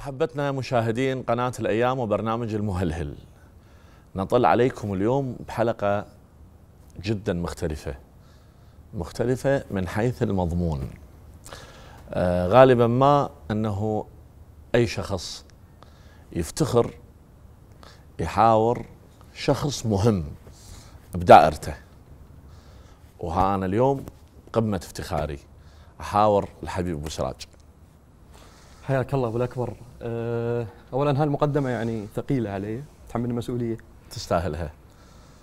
أحبتنا مشاهدين قناة الأيام وبرنامج المهلهل. نطل عليكم اليوم بحلقة جدا مختلفة. مختلفة من حيث المضمون. آه غالبا ما أنه أي شخص يفتخر يحاور شخص مهم بدائرته. وها أنا اليوم قمة افتخاري. أحاور الحبيب أبو سراج. حياك الله أبو الأكبر. اولا هالمقدمه يعني ثقيلة علي؟ تحمل المسؤوليه تستاهلها.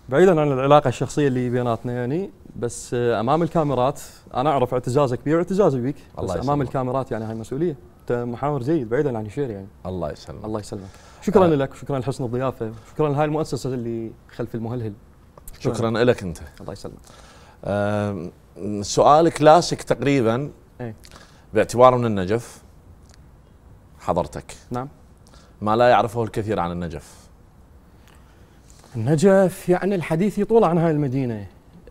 بعيدا عن العلاقة الشخصية اللي بيناتنا يعني بس آه، أمام الكاميرات أنا أعرف اعتزازك بي واعتزازي بيك بس الله أمام. الكاميرات يعني هاي مسؤولية. أنت محاور جيد بعيدا عن الشير يعني. الله يسلمك. الله يسلمك. شكرا آه. لك وشكرا لحسن الضيافة شكرا لهاي المؤسسة اللي خلف المهلهل. شكرا. لك أنت. الله يسلمك. آم، سؤال كلاسيك تقريبا إيه. باعتباره من النجف. حضرتك. نعم. ما لا يعرفه الكثير عن النجف. النجف يعني الحديث يطول عن هاي المدينة.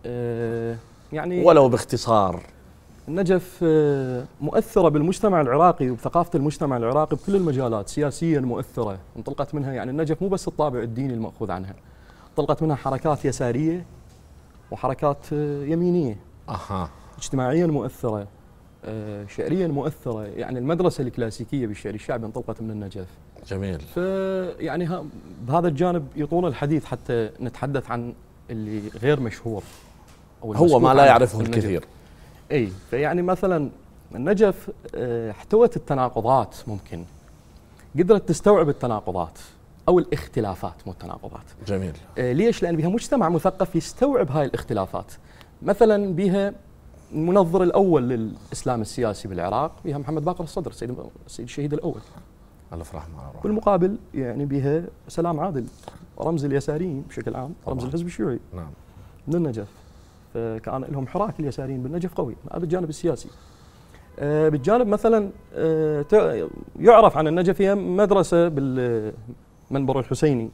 أه يعني ولو باختصار. النجف آه، مؤثرة بالمجتمع العراقي وبثقافة المجتمع العراقي بكل المجالات سياسيا مؤثرة. انطلقت منها يعني النجف مو بس الطابع الديني المأخوذ عنها. انطلقت منها حركات يسارية وحركات آه، يمينية. أها. اجتماعيا مؤثرة. شعريا مؤثرة يعني المدرسة الكلاسيكية بالشعر الشعبي انطلقت من النجف. جميل. فيعني بهذا الجانب يطول الحديث حتى نتحدث عن اللي غير مشهور أو هو ما لا يعرفه. الكثير. إي فيعني مثلا النجف آه، احتوت التناقضات ممكن. قدرت تستوعب التناقضات أو الاختلافات مو التناقضات. جميل. آه، ليش؟ لأن بها مجتمع مثقف يستوعب هاي الاختلافات. مثلا بها المنظر الأول للإسلام السياسي بالعراق بها محمد باقر الصدر السيد الشهيد الأول. ألف رحمة الله بالمقابل يعني بها سلام عادل رمز اليساريين بشكل عام رمز. الحزب الشيوعي. نعم. من النجف. فكان لهم حراك اليساريين بالنجف قوي هذا الجانب السياسي. آه، بالجانب مثلا آه، يعرف عن النجف هي مدرسة بالمنبر الحسيني.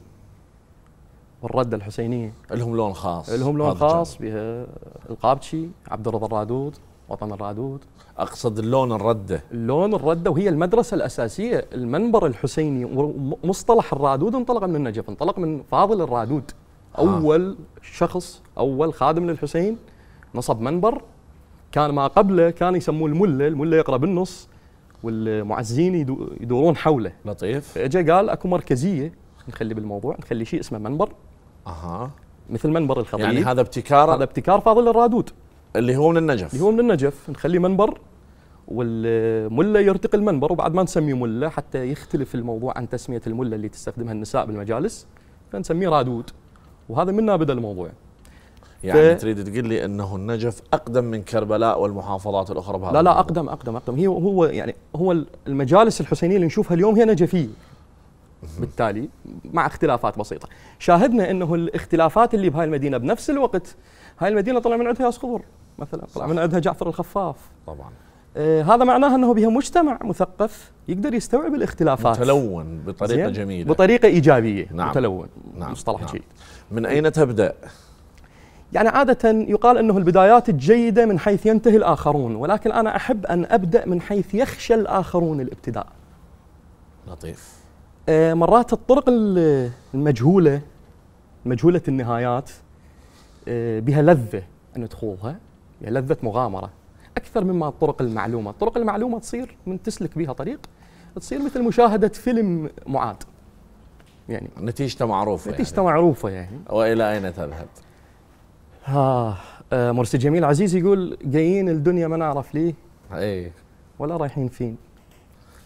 والرده الحسينية. لهم لون خاص. لهم لون خاص. بها القابتشي عبد الرضا الرادود وطن الرادود. أقصد اللون الردة. اللون الردة وهي المدرسة الأساسية المنبر الحسيني. ومصطلح الرادود انطلق من النجف انطلق من فاضل الرادود. أول شخص أول خادم للحسين نصب منبر. كان ما قبله كان يسموه الملة الملة يقرأ بالنص والمعزين يدو- يدورون حوله. لطيف. فإجا قال أكو مركزية نخلي بالموضوع نخلي شيء اسمه منبر. أها. مثل منبر الخطيب يعني هذا ابتكار هذا ابتكار فاضل الرادود اللي هو من النجف. اللي هو من النجف. نخليه منبر والمله يرتقي المنبر وبعد ما نسميه مله حتى يختلف الموضوع عن تسمية المله اللي تستخدمها النساء بالمجالس فنسميه رادود. وهذا منا بدا الموضوع. يعني ف- تريد تقول لي إنه النجف أقدم من كربلاء والمحافظات الأخرى بهذا لا لا. أقدم أقدم أقدم. هي هو يعني هو المجالس الحسينية اللي نشوفها اليوم هي نجفية. بالتالي مع اختلافات بسيطة. شاهدنا إنه الاختلافات اللي بهاي المدينة بنفس الوقت هاي المدينة طلع من عندها ياس خضر مثلا طلع. من عندها جعفر الخفاف. طبعا. آه هذا معناه إنه بها مجتمع مثقف يقدر يستوعب الاختلافات. متلون بطريقة؟ جميلة. بطريقة إيجابية. نعم. متلون. نعم. مصطلح نعم. جيد. من أين تبدأ؟ يعني عادة يقال أنه البدايات الجيدة من حيث ينتهي الآخرون ولكن أنا أحب أن أبدأ من حيث يخشى الآخرون الابتداء. لطيف. مرات الطرق ال- المجهولة مجهولة النهايات آه، بها لذة أن تخوضها. هي لذة مغامرة. أكثر مما الطرق المعلومة. الطرق المعلومة تصير من تسلك بها طريق. تصير مثل مشاهدة فيلم معاد. يعني نتيجته معروفة نتيجته يعني. معروفة يعني. وإلى أين تذهب؟ ها آه، مرسي جميل عزيز يقول جايين الدنيا ما نعرف ليه اي ولا رايحين فين.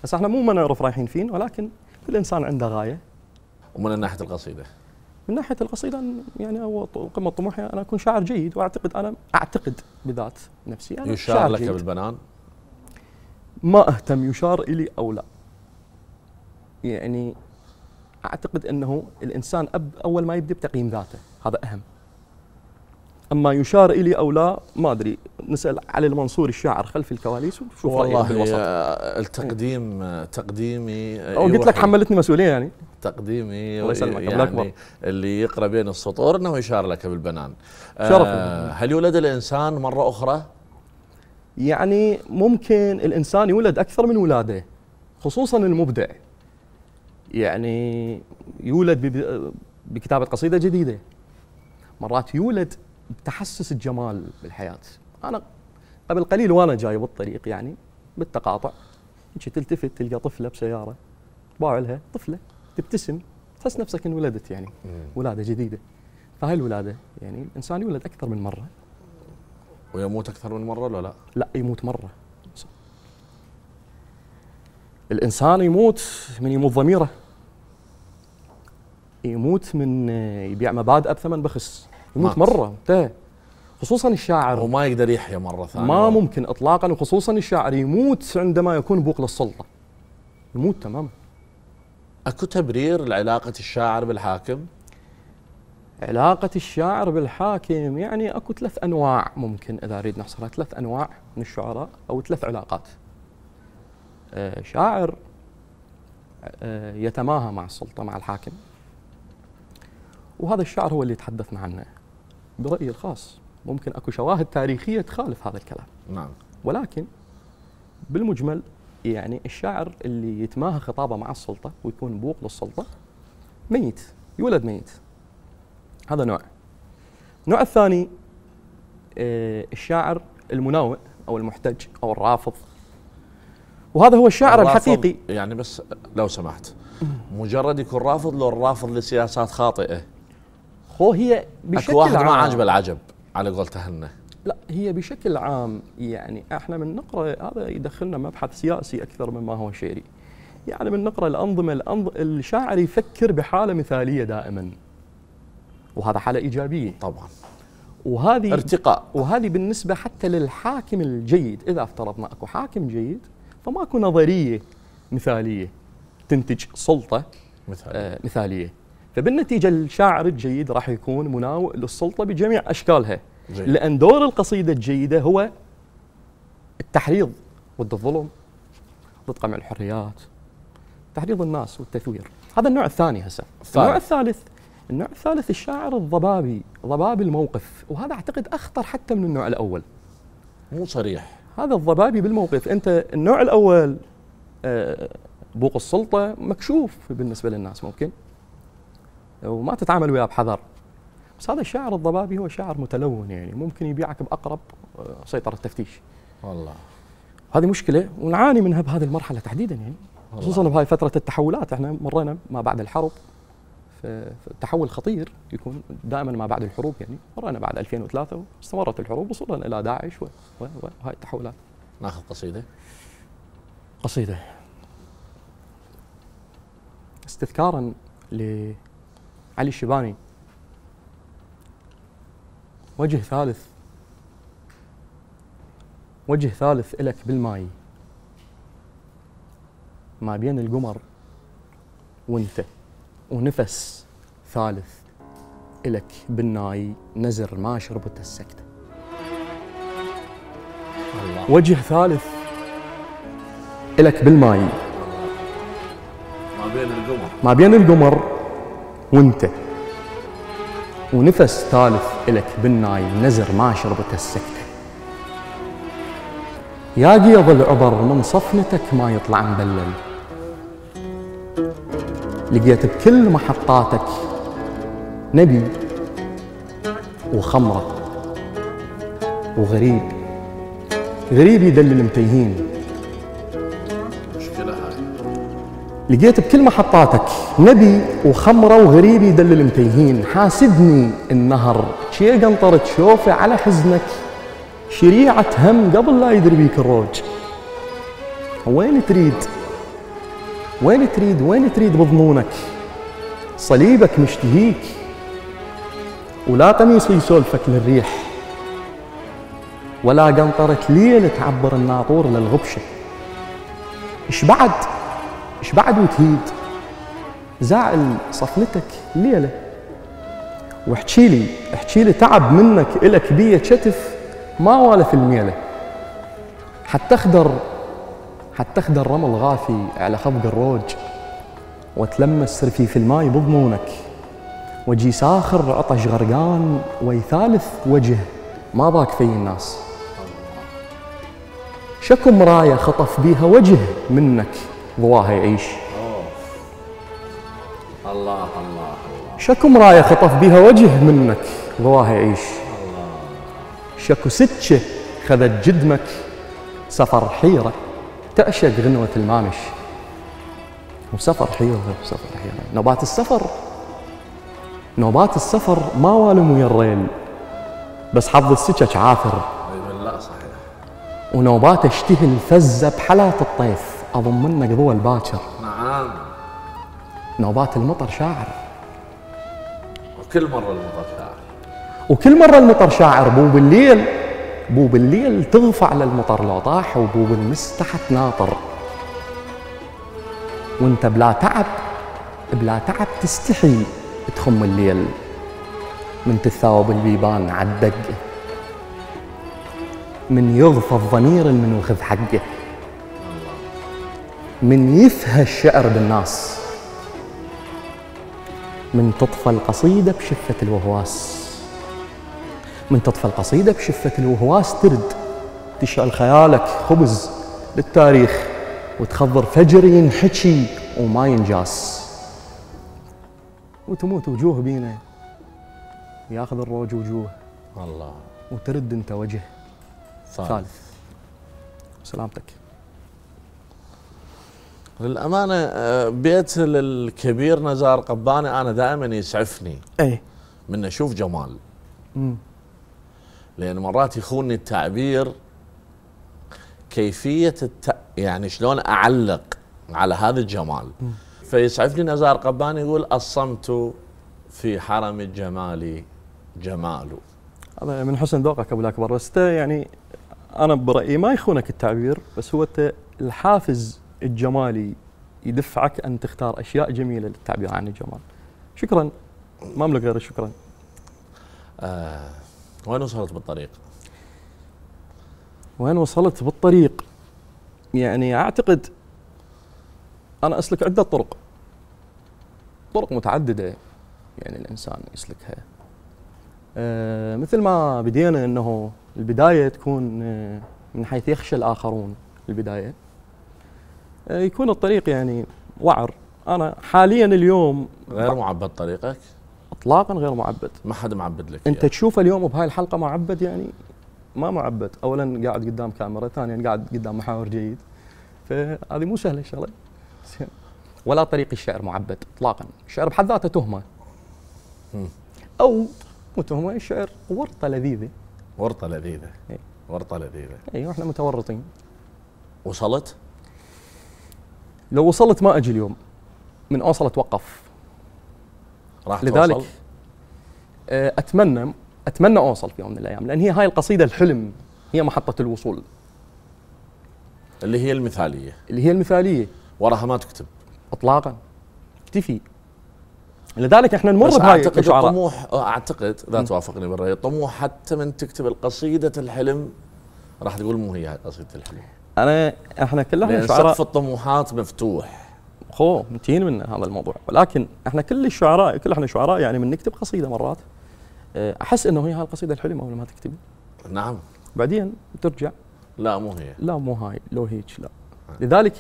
بس إحنا مو ما نعرف رايحين فين ولكن كل انسان عنده غاية. ومن ناحيه القصيدة؟ من ناحية القصيدة يعني هو قمة طموحي أنا أكون شاعر جيد وأعتقد أنا أعتقد بذات نفسي أنا يشار شاعر لك جيد. بالبنان؟ ما أهتم يشار إلي أو لا. يعني أعتقد أنه الإنسان أب أول ما يبدأ بتقييم ذاته هذا أهم. أما يشار إلي أو لا ما أدري نسأل علي المنصور الشاعر خلف الكواليس ونشوف والله بالوسط آه، التقديم آه، تقديمي آه، أو قلت لك. حملتني مسؤولية يعني تقديمي الله يسلمك، يعني أكبر. اللي يقرأ بين السطور إنه يشار لك بالبنان شرف. آه هل يولد الإنسان مرة أخرى يعني ممكن الإنسان يولد أكثر من ولادة خصوصا المبدع يعني يولد بكتابة قصيدة جديدة مرات يولد بتحسس الجمال بالحياة. أنا قبل قليل وأنا جاي بالطريق يعني بالتقاطع. هيك تلتفت تلقى طفلة بسيارة باع لها طفلة تبتسم تحس نفسك انولدت يعني ولادة جديدة. فهاي الولادة يعني الإنسان يولد أكثر من مرة. ويموت أكثر من مرة ولا لا؟ لا يموت مرة. الإنسان يموت من يموت ضميره. يموت من يبيع مبادئه بثمن بخس. يموت مات. مرة انتهى خصوصا الشاعر وما يقدر يحيا مرة ثانية ما ممكن اطلاقا وخصوصا الشاعر يموت عندما يكون بوق للسلطه يموت تماما أكو تبرير لعلاقة الشاعر بالحاكم؟ علاقة الشاعر بالحاكم يعني أكو ثلاث أنواع ممكن إذا أريد نحصرها ثلاث أنواع من الشعراء أو ثلاث علاقات. آه، شاعر آه، يتماهى مع السلطة مع الحاكم. وهذا الشاعر هو اللي تحدثنا عنه. برأيي الخاص. ممكن أكو شواهد تاريخية تخالف هذا الكلام. نعم. ولكن بالمجمل يعني الشاعر اللي يتماهى خطابه مع السلطة ويكون بوق للسلطة ميت يولد ميت. هذا نوع. النوع الثاني آه، الشاعر المناوئ أو المحتج أو الرافض. وهذا هو الشاعر الحقيقي. يعني بس لو سمحت. مجرد يكون رافض لو الرافض لسياسات خاطئة. هو هي بشكل واحد ما عام عاجبه العجب على قولته هنا لا هي بشكل عام يعني إحنا من نقرأ هذا يدخلنا مبحث سياسي أكثر مما هو شعري. يعني من نقرأ الأنظمة الأنظ... الشاعر يفكر بحالة مثالية دائما. وهذا حالة إيجابية طبعا وهذه ارتقاء وهذه بالنسبة حتى للحاكم الجيد إذا افترضنا أكو حاكم جيد فماكو نظرية مثالية تنتج سلطة مثال آه، مثالية. فبالنتيجة الشاعر الجيد راح يكون مناوئ للسلطة بجميع أشكالها. جيد. لأن دور القصيدة الجيدة هو التحريض ضد الظلم ضد قمع الحريات تحريض الناس والتثوير هذا النوع الثاني هسه. النوع الثالث النوع الثالث الشاعر الضبابي ضبابي الموقف وهذا أعتقد أخطر حتى من النوع الأول مو صريح هذا الضبابي بالموقف أنت النوع الأول آه، بوق السلطة مكشوف بالنسبة للناس ممكن وما تتعامل وياه بحذر. بس هذا الشاعر الضبابي هو شاعر متلون يعني ممكن يبيعك بأقرب آه، سيطرة تفتيش. والله. هذه مشكلة ونعاني منها بهذه المرحلة تحديدا يعني. والله. خصوصا بهاي فترة التحولات إحنا مرينا ما بعد الحرب. فالتحول خطير يكون دائما ما بعد الحروب يعني. مرينا بعد 2003 واستمرت الحروب وصلنا إلى داعش وهاي التحولات. ناخذ قصيدة. قصيدة. استذكارا لعلي الشباني وجه ثالث. وجه ثالث إلك بالماي ما بين القمر وانت ونفس ثالث إلك بالناي. نزر ما شربت السكتة. الله. وجه ثالث إلك بالماي ما بين القمر. ما بين القمر وانت. ونفس ثالث إلك بالناي نزر ما شربت السكتة. يا قيض العبر من صفنتك ما يطلع مبلل لقيت بكل محطاتك نبي وخمرة وغريب. غريب يدلل متيهين. لقيت بكل محطاتك نبي وخمرة وغريب يدلل متيهين. حاسدني النهر. شي قنطرة شوفه على حزنك. شريعة هم قبل لا يدري بيك الروج. وين تريد؟ وين تريد؟ وين تريد بظنونك صليبك مشتهيك. ولا قميص يسولفك للريح. ولا قنطرة ليل تعبر الناطور للغبشة. إيش بعد؟ إيش بعد وتهيد؟ زعل صفنتك ليلة. واحكي لي احكي لي تعب منك إلك بيه كتف ما والف الميلة. حتى اخدر حتى اخدر رمل غافي على خفق الروج. وتلمس رفيف الماي بضمونك. وجي ساخر عطش غرقان ويثالث وجه ما ضاق في الناس. شكو مراية خطف بيها وجه منك. ضواها يعيش الله الله الله. شكو مراية خطف بيها وجه منك؟ ضواها يعيش شكو سكة خذت جدمك؟ سفر حيرة تعشق غنوة المامش. وسفر حيرة وسفر حيرة. نوبات السفر. نوبات السفر ما والم ويا الريل. بس حظ السكك عاثر اي بالله صحيح. ونوبات اشتهي الفزة بحالات الطيف. اضم منك ضوى الباكر. نعم. نوبات المطر شاعر. وكل مرة المطر شاعر. وكل مرة المطر شاعر بو بالليل بو بالليل تغفى على المطر لو طاح وبو بالمس تحت ناطر. وانت بلا تعب بلا تعب تستحي تخم الليل. من تثاوب البيبان عالدق من يغفى الضمير من وخذ حقه. من يفهى الشعر بالناس من تطفى القصيدة بشفة الوهواس. من تطفى القصيدة بشفة الوهواس ترد تشعل خيالك خبز للتاريخ وتخضر فجر ينحكي وما ينجاس. وتموت وجوه بينا ياخذ الروج وجوه. الله. وترد انت وجه ثالث ثالث. سلامتك. للأمانة آه، بيت الكبير نزار قباني أنا دائما يسعفني. أي. من أشوف جمال. مم. لأن مرات يخونني التعبير كيفية الت... يعني شلون أعلق على هذا الجمال. فيسعفني نزار قباني يقول الصمت في حرم الجمال جمال هذا من حسن ذوقك أبو الأكبر بس يعني أنا برأيي ما يخونك التعبير بس هو الحافز الجمالي يدفعك أن تختار أشياء جميلة للتعبير عن الجمال. شكرا. ما أملك غير شكرا آه وين وصلت بالطريق؟ وين وصلت بالطريق؟ يعني أعتقد أنا أسلك عدة طرق. طرق متعددة يعني الإنسان يسلكها. آه مثل ما بدينا إنه البداية تكون آه من حيث يخشى الآخرون البداية. يكون الطريق يعني وعر أنا حاليا اليوم غير معبد طريقك؟ اطلاقا غير معبد ما حد معبد لك أنت إياه. تشوف اليوم بهاي الحلقة معبد يعني ما معبد اولا قاعد قدام كاميرا ثانيا قاعد قدام محاور جيد فهذه مو سهلة الشغله. ولا طريق الشعر معبد اطلاقا الشعر بحد ذاته تهمة. أو مو تهمة الشعر ورطة لذيذة ورطة لذيذة إيه. ورطة لذيذة أيوه إحنا متورطين وصلت؟ لو وصلت ما أجي اليوم من اوصل اتوقف راح لذلك توصل؟ آه، أتمنى أتمنى اوصل في يوم من الأيام لأن هي هاي القصيدة الحلم هي محطة الوصول. اللي هي المثالية. اللي هي المثالية. وراها ما تكتب. اطلاقا. اكتفي لذلك إحنا نمر بس بهاي أعتقد الشعراء الطموح أعتقد اذا توافقني بالرأي الطموح حتى من تكتب القصيدة الحلم راح تقول مو هي قصيدة الحلم. أنا إحنا كلنا شعراء. سقف الطموحات مفتوح. خو متين من هذا الموضوع. ولكن إحنا كل الشعراء كل إحنا شعراء يعني من نكتب قصيدة مرات. آه، أحس إنه هي هاي القصيده الحلم اول ما تكتب؟ نعم. بعدين ترجع. لا مو هي. لا مو هاي. لو هيك لا. لذلك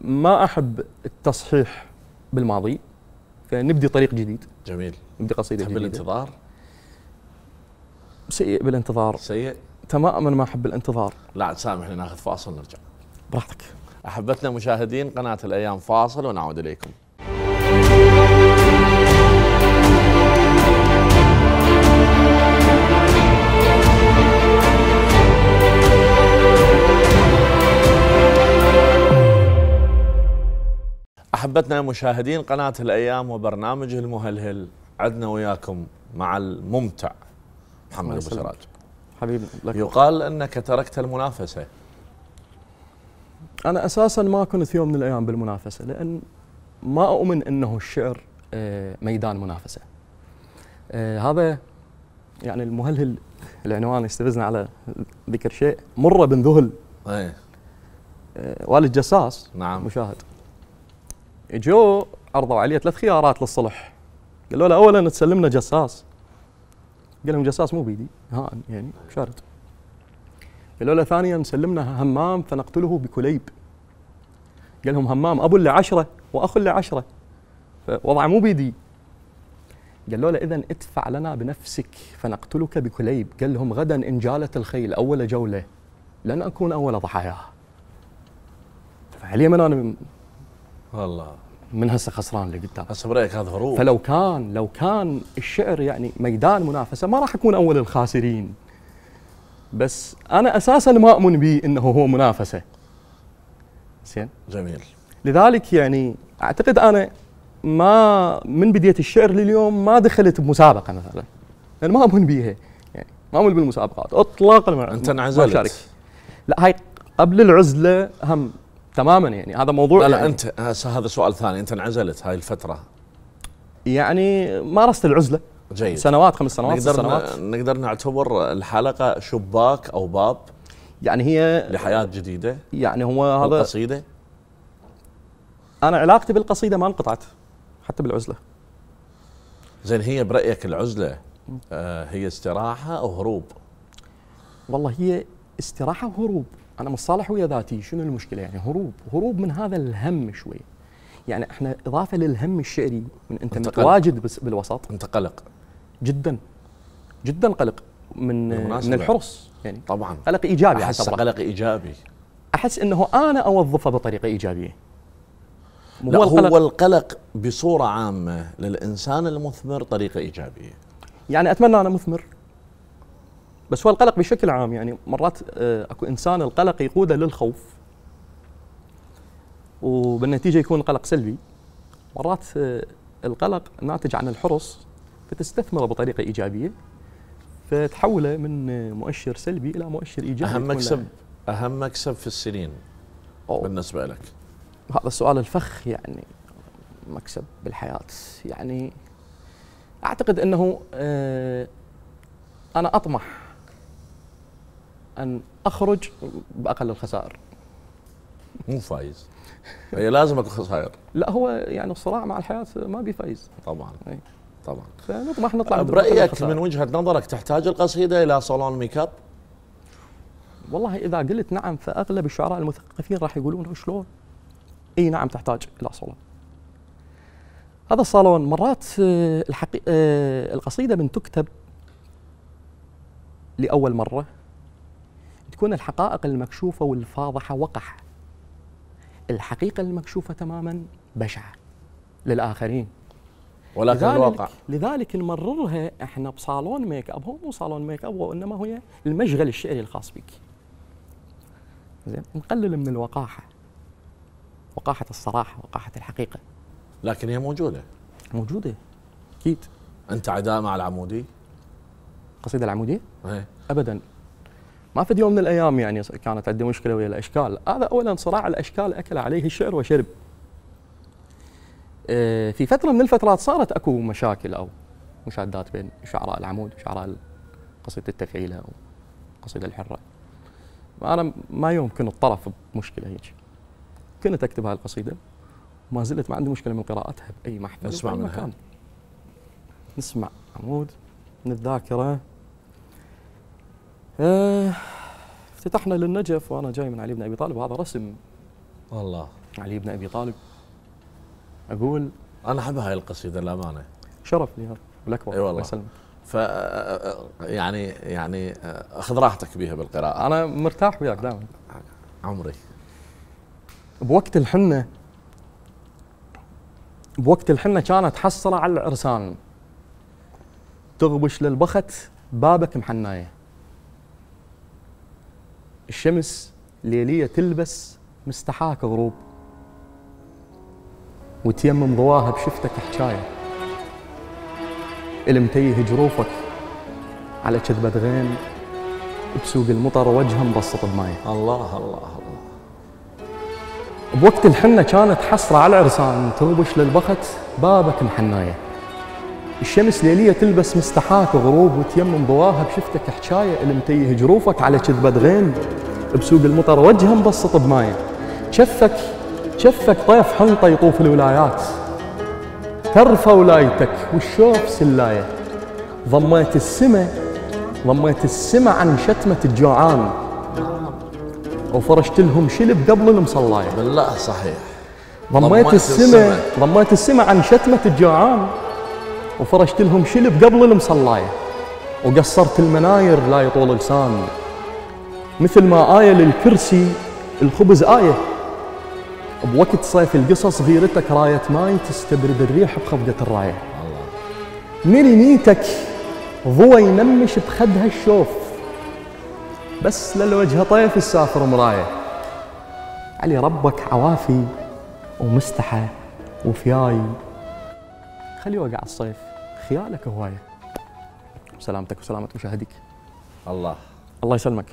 ما أحب التصحيح بالماضي. فنبدي طريق جديد. جميل. نبدي قصيدة تحب جديدة. الانتظار؟ سيء بالانتظار. سيء؟ تماما ما أحب الانتظار. لا سامحني ناخذ فاصل نرجع براحتك. أحبتنا مشاهدين قناة الأيام فاصل ونعود إليكم. أحبتنا مشاهدين قناة الأيام وبرنامج المهلهل. عدنا وياكم مع الممتع. محمد أبو. سراج. حبيبنا لك. يقال أنك تركت المنافسة. أنا أساسا ما كنت في يوم من الأيام بالمنافسة لأن ما أؤمن إنه الشعر آه، ميدان منافسة. آه، هذا يعني المهلهل العنوان يستفزنا على ذكر شيء. مره بن ذهل. إيه. آه، والد جساس. نعم. مشاهد. إجوا عرضوا عليه ثلاث خيارات للصلح. قالوا له اولا تسلمنا جساس. قال لهم جساس مو بيدي. ها يعني شارد قالوا له ثانيا سلمنا همام فنقتله بكليب. قال لهم همام أبو اللي عشرة وأخو اللي عشرة. فوضع مو بيدي. قال له اذا ادفع لنا بنفسك فنقتلك بكليب. قال لهم غدا إن جالت الخيل أول جولة. لن أكون أول ضحاياها فعليا من أنا والله. من هسه خسران اللي قدام. هسه برأيك هذا هروب؟ فلو كان لو كان الشعر يعني ميدان منافسة ما راح اكون أول الخاسرين. بس أنا أساسا ما أؤمن به إنه هو منافسة. زين؟ جميل. لذلك يعني أعتقد أنا ما من بديت الشعر لليوم ما دخلت بمسابقة مثلا. أنا ما أؤمن بيها. يعني ما أؤمن بالمسابقات. اطلاقا أنت انعزلت. لا هاي قبل العزلة هم تماما يعني هذا موضوع لا لا يعني. أنت هسه هذا سؤال ثاني. أنت انعزلت هاي الفترة. يعني مارست العزلة. جيد. سنوات خمس سنوات نقدر سنوات. نقدر نعتبر الحلقة شباك أو باب يعني هي لحياة جديدة يعني هو هذا القصيده أنا علاقتي بالقصيدة ما انقطعت حتى بالعزلة. زين هي برأيك العزلة آه هي استراحة أو هروب؟ والله هي استراحة وهروب. أنا مصالح ويا ذاتي شنو المشكلة؟ يعني هروب هروب من هذا الهم شوي. يعني إحنا إضافة للهم الشعري من أنت أنت متواجد بس بالوسط. انت قلق جدا. جدا قلق. من. من الحرص. يعني طبعا. قلق إيجابي أحس. قلق إيجابي. أحس إنه أنا أوظفه بطريقة إيجابية. مو لا القلق- هو القلق بصورة عامة للإنسان المثمر طريقة إيجابية. يعني أتمنى أنا مثمر. بس هو القلق بشكل عام يعني مرات آه، أكو إنسان القلق يقوده للخوف. وبالنتيجة يكون القلق سلبي. مرات آه، القلق ناتج عن الحرص فتستثمره بطريقة إيجابية فتحوله من آه، مؤشر سلبي إلى مؤشر إيجابي أهم مكسب أهم مكسب في السنين أوه. بالنسبة لك؟ هذا السؤال الفخ يعني مكسب بالحياة. يعني أعتقد أنه آه، أنا أطمح أن أخرج بأقل الخسائر. مو فايز. هي لازم أكو خسائر. لا هو يعني الصراع مع الحياة ما بيفايز طبعا. أي. طبعا. فنطمح نطلع برأيك. من وجهة نظرك تحتاج القصيدة إلى صالون ميك أب؟ والله إذا قلت نعم فأغلب الشعراء المثقفين راح يقولون شلون إي نعم تحتاج إلى صالون. هذا الصالون مرات آه، الحقي... آه، القصيدة من تكتب لأول مرة تكون الحقائق المكشوفة والفاضحة وقح. الحقيقة المكشوفة تماما بشعة للآخرين. ولكن لذلك الواقع لذلك نمررها إحنا بصالون make up. هو مو صالون make up وانما هي المشغل الشعري الخاص بك. زين نقلل من الوقاحة. وقاحة الصراحة وقاحة الحقيقة. لكن هي موجودة. موجودة. أكيد أنت عداء مع العمودي؟ القصيده العمودية؟ إيه. ابدا. ما في يوم من الأيام يعني كانت عندي مشكلة ويا الأشكال. هذا اولا صراع الأشكال أكل عليه الدهر وشرب. آه، في فترة من الفترات صارت أكو مشاكل أو مشادات بين شعراء العمود وشعراء قصيدة التفعيلة أو القصيده الحرة. أنا ما يوم كنت طرف بمشكلة هيك. كنت أكتب هاي القصيده وما زلت ما عندي مشكلة من قراءتها بأي محفل نسمع منها. مكان. نسمع عمود من الذاكره آه، افتتحنا للنجف وأنا جاي من علي بن أبي طالب هذا رسم. والله. علي بن أبي طالب. أقول أنا أحب هاي القصيدة للأمانة. شرف لي هذا. والاكبر أي والله. الله يسلمك. ف يعني يعني اخذ راحتك بها بالقراءة. أنا مرتاح وياك دائما. عمري. بوقت الحنة بوقت الحنة كانت حصرة على العرسان. تغبش للبخت بابك محناية. الشمس ليلية تلبس مستحاك غروب وتيمم ضواها بشفتك حكاية. المتيه جروفك على كذبة غين بسوق المطر وجهه مبسط بماية. الله الله الله. بوقت الحنة كانت حسرة على العرسان تغبش للبخت بابك محناية. الشمس ليلية تلبس مستحاك غروب وتيمم ضواها بشفتك حكاية ألمتيه جروفك على كذبة غين بسوق المطر وجهه مبسط بماية. شفك شفك طيف حنطة يطوف الولايات. ترفى ولايتك والشوف سلاية. ضميت السما ضميت السما عن شتمة الجوعان. وفرشت لهم شلب قبل المصلاية. بالله صحيح. ضميت السماء ضميت السماء عن شتمة الجوعان. وفرشت لهم شلب قبل المصلاية. وقصرت المناير لا يطول لسان مثل ما آية للكرسي الخبز آية. بوقت صيف القصص غيرتك راية ماي تستبرد الريح بخفقة الراية. ميري نيتك ضوى ينمش بخدها الشوف. بس للوجه طيف السافر مراية. علي ربك عوافي ومستحى وفياي. خلي وقع الصيف. خيالك هواية. سلامتك وسلامة مشاهديك. الله. الله يسلمك.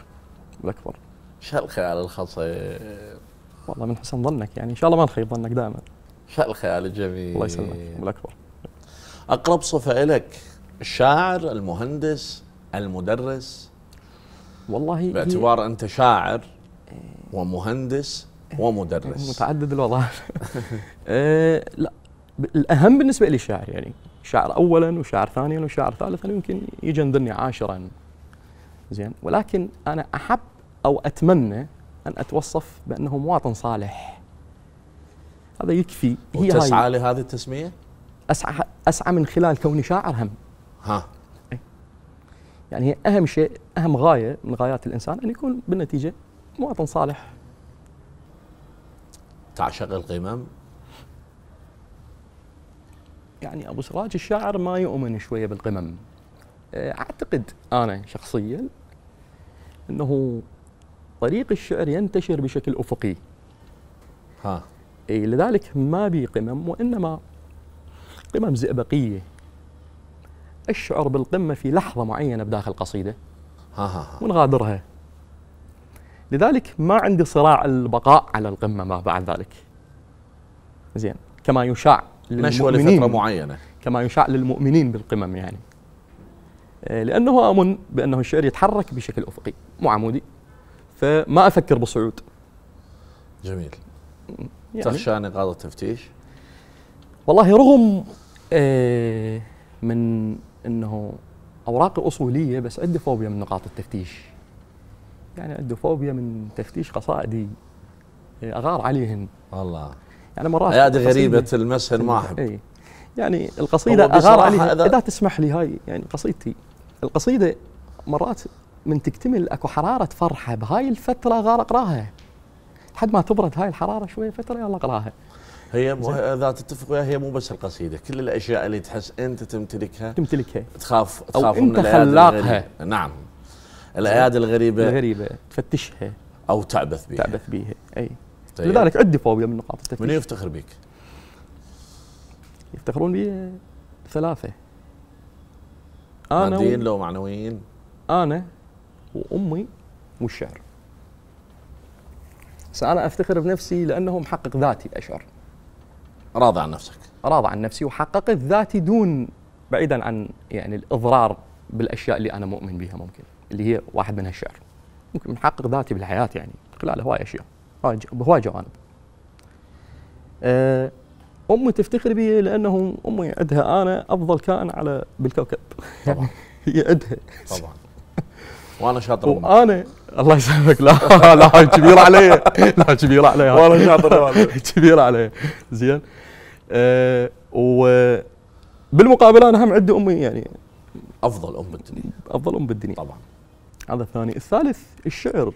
بالأكبر شو الخيال الخصيب والله من حسن ظنك يعني. إن شاء الله ما نخيب ظنك دائما. شو الخيال الجميل الله يسلمك. بالأكبر أقرب صفة لك الشاعر المهندس المدرس؟ والله هي باعتبار أنت شاعر ومهندس ومدرس. متعدد الوظائف. آه لا. الأهم بالنسبة لي الشاعر يعني شاعر اولا وشاعر ثانيا وشاعر ثالثا يمكن يجي ذني عاشرا. زين ولكن أنا أحب أو أتمنى أن أتوصف بأنه مواطن صالح. هذا يكفي. هي هاي. وتسعى لهذه التسمية؟ أسعى أسعى من خلال كوني شاعر هم. ها. يعني هي أهم شيء أهم غاية من غايات الإنسان أن يكون بالنتيجة مواطن صالح. تعشق القمم؟ يعني أبو سراج الشاعر ما يؤمن شوية بالقمم. آه، أعتقد أنا شخصيا إنه طريق الشعر ينتشر بشكل أفقي. ها. إي لذلك ما بي قمم وإنما قمم زئبقية. أشعر بالقمة في لحظة معينة بداخل قصيدة. ها ها, ها. ونغادرها. لذلك ما عندي صراع البقاء على القمة ما بعد ذلك. زين كما يشاع للمؤمنين لفتره معينة؟ كما يشاع للمؤمنين بالقمم يعني. آه، لأنه أؤمن بأنه الشعر يتحرك بشكل أفقي مو عمودي. فما أفكر بالصعود جميل. يعني تخشى نقاط التفتيش؟ والله رغم آه، من أنه أوراقي أصولية بس عندي فوبيا من نقاط التفتيش. يعني عندي فوبيا من تفتيش قصائدي آه، أغار عليهن. الله يعني مرات قصيدة- غريبة المسهل ما أحب. اي يعني القصيدة أغار عليها. إذا- إذا تسمح لي هاي يعني قصيدتي. القصيدة مرات من تكتمل أكو حرارة فرحة بهاي الفترة غار أقراها. لحد ما تبرد هاي الحرارة شوية فترة يلا أقراها. هي مو إذا تتفق وياها هي مو بس القصيدة كل الأشياء اللي تحس أنت تمتلكها تمتلكها. تخاف أو تخاف أنت من الايادي خلاقها. نعم. الايادي الغريبة الغريبة تفتشها. أو تعبث بها تعبث بيها. أي. طيب. لذلك عندي فوبيا من نقاط من التفتيش يفتخر بك؟ يفتخرون بي ثلاثة. أنا ماديين و... لو معنويين أنا وأمي والشعر. بس أنا أفتخر بنفسي لأنه محقق ذاتي اشعر راضي عن نفسك. راضي عن نفسي وحققت ذاتي دون بعيدا عن يعني الإضرار بالأشياء اللي أنا مؤمن بها ممكن اللي هي واحد منها الشعر. ممكن محقق ذاتي بالحياة يعني خلال هواي ج- بهواي جوانب آه، أمي تفتخر بي لأنه أمي عندها أنا أفضل كائن على بالكوكب. طبعا. هي عندها. طبعا. وأنا شاطر. وأنا الله يسلمك. لا لا هاي كبيره علي لا كبيره علي. والله شاطر كبيره عليه. زين. آه وبالمقابل أنا هم عندي أمي يعني أفضل أم بالدنيا. أفضل أم بالدنيا. طبعا. هذا الثاني. الثالث الشعر.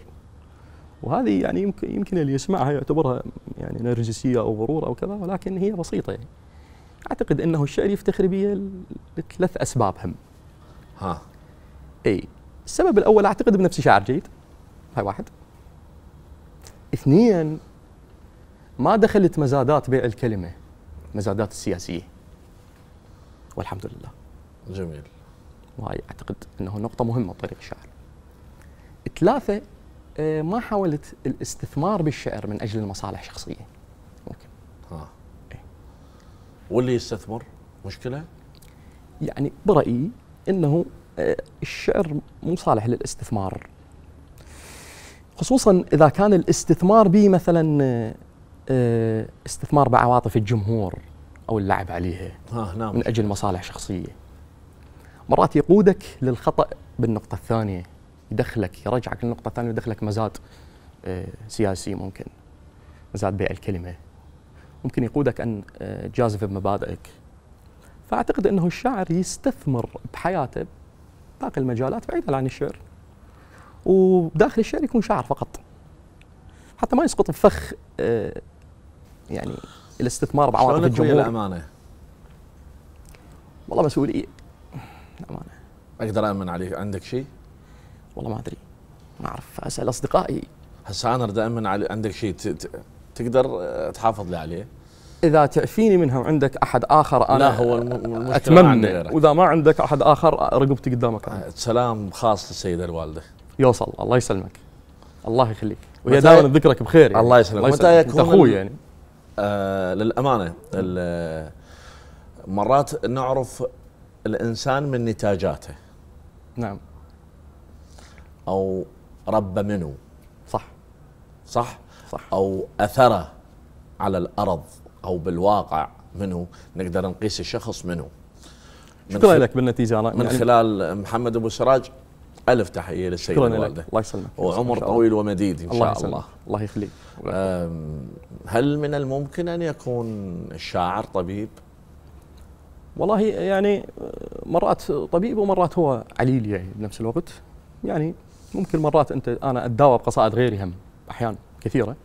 وهذه يعني يمكن يمكن اللي يسمعها يعتبرها يعني نرجسية أو غرور أو كذا ولكن هي بسيطة يعني. أعتقد أنه الشعر يفتخر بي لثلاث أسباب هم. ها. إي. السبب الأول أعتقد بنفسي شاعر جيد. هاي واحد. اثنين ما دخلت مزادات بيع الكلمة مزادات السياسية. والحمد لله. جميل. وهاي أعتقد إنه نقطة مهمة بطريق الشعر. ثلاثة ما حاولت الاستثمار بالشعر من أجل المصالح الشخصية. ممكن. ها إيه. واللي يستثمر؟ مشكلة؟ يعني برأيي إنه آه، الشعر مو صالح للاستثمار. خصوصا إذا كان الاستثمار به مثلا آه، آه، استثمار بعواطف الجمهور أو اللعب عليها ها هنا من أجل مصالح شخصية. مرات يقودك للخطأ بالنقطة الثانية. يدخلك يرجعك للنقطه الثانية ويدخلك مزاد آه، سياسي ممكن مزاد بيع الكلمة. ممكن يقودك أن آه، تجازف بمبادئك. فأعتقد إنه الشاعر يستثمر بحياته باقي المجالات بعيدا عن الشعر. وداخل الشعر يكون شاعر فقط. حتى ما يسقط بفخ آه، يعني الاستثمار بعواطف الجمهور. الأمانة؟ والله مسؤوليه امانه أقدر امن عليك عندك شيء؟ والله ما أدري ما أعرف أسأل أصدقائي هسه أنا علي عندك شيء تقدر آه، تحافظ لي عليه؟ إذا تعفيني منها وعندك أحد آخر أنا لا هو أتمنى. وإذا ما عندك أحد آخر رقبتي قدامك أنا. آه، سلام خاص للسيده الوالدة يوصل الله يسلمك الله يخليك وهي دائما تذكرك بخير يعني. الله يسلمك. متى يكون أخوي يعني آه للأمانة مرات نعرف الإنسان من نتاجاته نعم أو رب منه. صح. صح؟ صح. أو اثره على الأرض أو بالواقع منه. نقدر نقيس الشخص منه. من شكرا لك بالنتيجة. أنا من يعني خلال محمد أبو سراج ألف تحية للسيده شكرا لك. الله يسلمك. وعمر إن طويل ومديد إن الله الله شاء يسلمك. الله. الله يخليك. هل من الممكن أن يكون الشاعر طبيب؟ والله يعني مرات طبيب ومرات هو عليل يعني بنفس الوقت. يعني ممكن مرات أنت أنا أتداوى بقصائد غيري هم أحيانا كثيرة.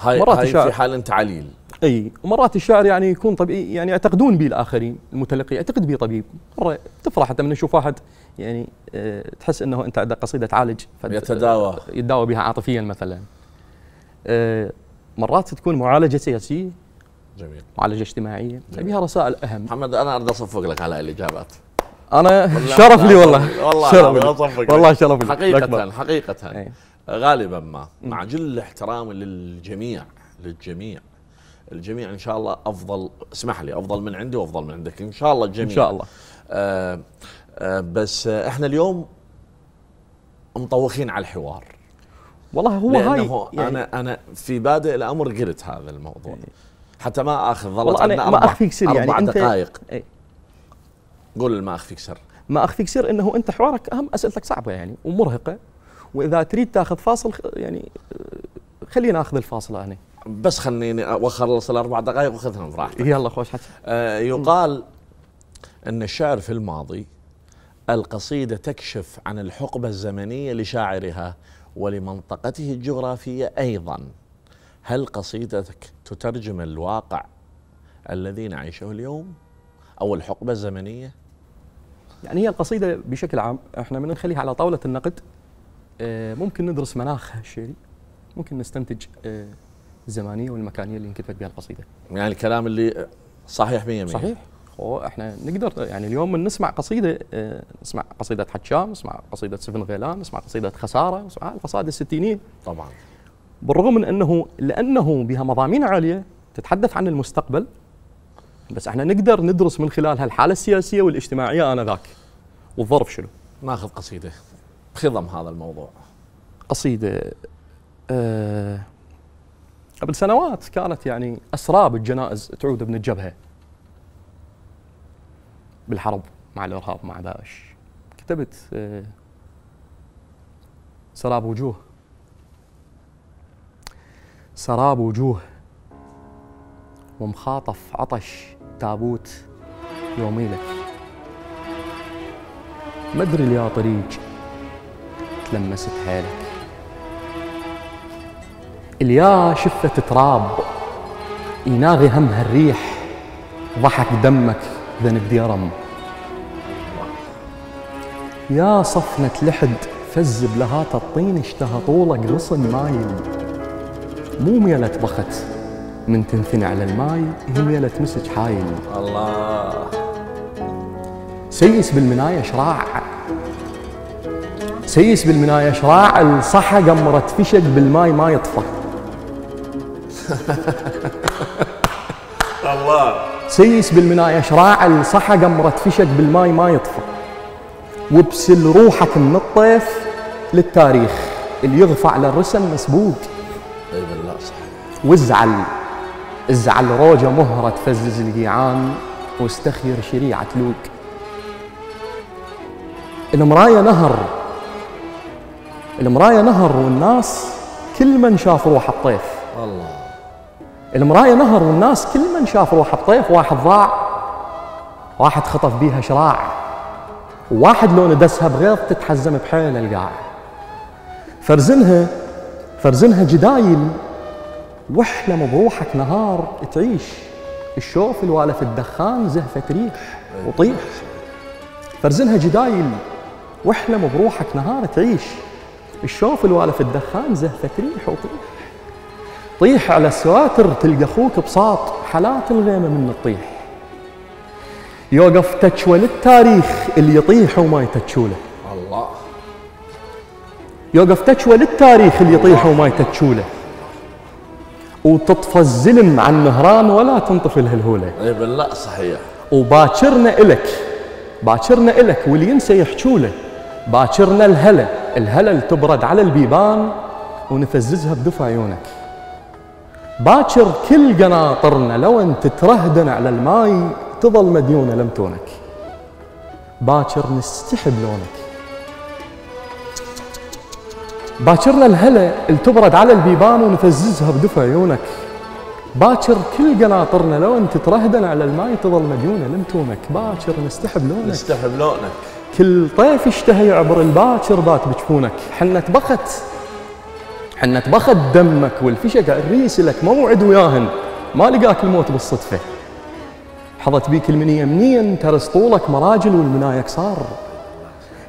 هاي مرات هاي الشاعر- في حال أنت عليل. إي ومرات الشعر يعني يكون طبيعي يعني يعتقدون به الآخرين المتلقي يعتقد به طبيب. مرة تفرح حتى من نشوف واحد يعني آه، تحس إنه أنت عندك قصيدة تعالج يتداوى. يتداوى بها عاطفيا مثلا. آه، مرات تكون معالجة سياسية جميل. معالجة اجتماعية جميل. بها رسائل أهم. محمد أنا أريد اصفق لك على الإجابات. أنا شرف لي والله. والله شرف لي. والله شرف لي. حقيقة الأكبر. حقيقة. إيه. غالبا ما. مع جل احترامي للجميع للجميع. الجميع إن شاء الله أفضل. اسمح لي أفضل من عندي وأفضل من عندك. إن شاء الله الجميع. إن شاء الله. آه آه بس آه إحنا اليوم مطوخين على الحوار. والله هو هاي يعني أنا أنا في بادئ الأمر قلت هذا الموضوع. حتى ما آخذ ظلت والله أنا ما أربع- أخفيك سر يعني. أربع أنت دقائق. إيه. قول ما أخفيك سر ما أخفيك سر إنه أنت حوارك أهم أسئلتك صعبة يعني ومرهقة. وإذا تريد تأخذ فاصل يعني آه، خلينا ناخذ الفاصل هنا بس خليني اخلص الأربع دقائق وأخذهم براحتك. يلا خوش حكي؟ آه، يقال إن الشعر في الماضي القصيدة تكشف عن الحقبة الزمنية لشاعرها ولمنطقته الجغرافية أيضا. هل قصيدتك تترجم الواقع الذي نعيشه اليوم أو الحقبة الزمنية؟ يعني هي القصيدة بشكل عام إحنا من نخليها على طاولة النقد. آه، ممكن ندرس مناخها الشعري ممكن نستنتج آه، الزمانيه والمكانية اللي انكتبت بها القصيدة. يعني الكلام اللي صحيح 100% صحيح. هو إحنا نقدر يعني اليوم من نسمع قصيدة آه، نسمع قصيدة حجام نسمع قصيدة سفن غيلان نسمع قصيدة خسارة نسمع القصائد الستينية. طبعا. بالرغم من أنه لأنه بها مضامين عالية تتحدث عن المستقبل بس إحنا نقدر ندرس من خلالها الحاله السياسية والاجتماعية آنذاك. والظرف شنو؟ ناخذ قصيدة. خضم هذا الموضوع. قصيدة آه قبل سنوات كانت يعني اسراب الجنائز تعود ابن الجبهة. بالحرب مع الإرهاب مع داعش. كتبت آه سراب وجوه. سراب وجوه. ومخاطف عطش. تابوت يوميلك مدري يا طريق تلمست حيلك إليا شفة تراب يناغي همها الريح ضحك دمك ذنب ديرم يا صفنة لحد فز بلهات الطين اشتهى طولك غصن مايل. مو ميلة بخت من تنثني على الماي هي مسج حايل. الله. سيس بالمناية شراع. سيس بالمناية شراع الصحة قمرت فشق بالماي ما يطفى. الله. سيس بالمناية شراع الصحة قمرت فشق بالماي ما يطفى. وبسل روحك من الطيف للتاريخ اللي يغفى على الرسم مسبوق. اي بالله صح وازعل ازعل روجة مهرة تفزز القيعان واستخير شريعة لوق المراية نهر المراية نهر والناس كل من شاف روح الطيف. الله. المرايه نهر والناس كل من شاف روحه بطيف واحد ضاع واحد خطف بيها شراع. وواحد لون دسها بغيظ تتحزم بحيل القاع. فرزنها فرزنها جدايل واحلم بروحك نهار تعيش. الشوف الوالف الدخان زهفة ريح وطيح. فرزنها جدايل واحلم بروحك نهار تعيش. الشوف الوالف الدخان زهفة ريح وطيح. طيح على السواتر تلقى أخوك بساط حالات الغيمة من الطيح يوقف تشوى للتاريخ اللي يطيح وما يتشوله الله. يوقف تشوى للتاريخ اللي يطيح وما يتشوله وتطفى الزلم عن نهران ولا تنطفي الهلهولة. اي بالله صحيح. وباكرنا إلك باكرنا إلك واللي ينسى يحجوله باكرنا الهلا الهلا اللي تبرد على البيبان ونفززها بدفع عيونك. باكر كل قناطرنا لو أنت ترهدن على الماي تظل مديونة لمتونك باكر نستحب لونك باكرنا الهلأ اللي تبرد على البيبان ونفززها بدفع عيونك باكر كل قناطرنا لو أنت ترهدن على الماي تظل مديونة لمتونك باكر نستحب لونك. نستحب لونك. كل طيف اشتهى يعبر الباكر بات بجفونك. حنة بخت حنة بخت دمك والفشق الريس لك. موعد وياهن. ما لقاك الموت بالصدفة. حظت بيك المنية منين ترس طولك مراجل والمنايك صار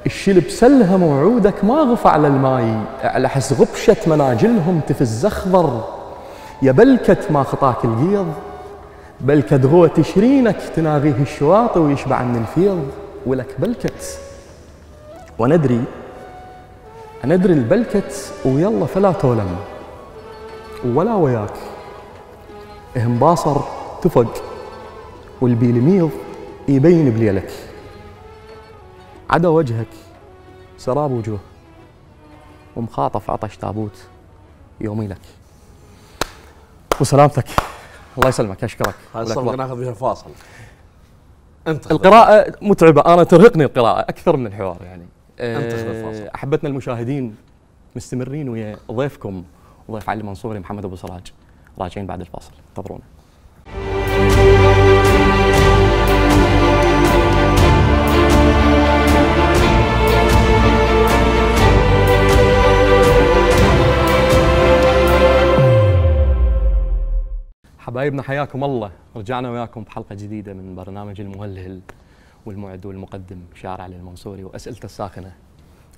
الشلب سلها موعودك ما غف على الماي. على حس غبشة مناجلهم تفز اخضر يا بلكت ما خطاك القيض. بلكت غوة تشرينك تناغيه الشواطئ ويشبع من الفيض. ولك بلكت وندري ندري البلكت ويلا فلا تولم. ولا وياك. إهم باصر تفق والبيلميض يبين بليلك. عدا وجهك سراب وجوه ومخاطف عطش تابوت يومي لك. وسلامتك. الله يسلمك أشكرك. هاي الصفقة ناخذ فيها فاصل. انت القراءة متعبة أنا ترهقني القراءة أكثر من الحوار يعني. أه الفاصل. أحبتنا المشاهدين مستمرين ويا ضيفكم ضيف علي منصوري محمد أبو سراج. راجعين بعد الفاصل انتظرونا. حبايبنا حياكم الله. رجعنا وياكم بحلقة جديدة من برنامج المهلهل والمعد والمقدم شارع علي المنصوري وأسئلته الساخنة.